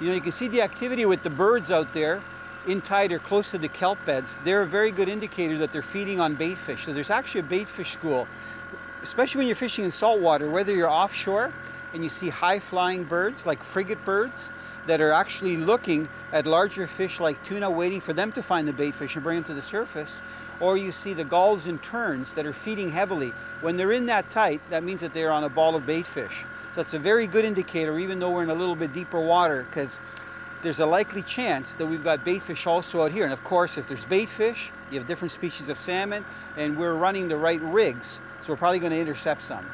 You know, you can see the activity with the birds out there in tide or close to the kelp beds. They're a very good indicator that they're feeding on bait fish. So there's actually a bait fish school, especially when you're fishing in saltwater, whether you're offshore and you see high flying birds like frigate birds that are actually looking at larger fish like tuna waiting for them to find the bait fish and bring them to the surface or you see the gulls and terns that are feeding heavily. When they're in that tight, that means that they're on a ball of bait fish. So that's a very good indicator, even though we're in a little bit deeper water, because there's a likely chance that we've got bait fish also out here. And of course, if there's bait fish, you have different species of salmon, and we're running the right rigs, so we're probably going to intercept some.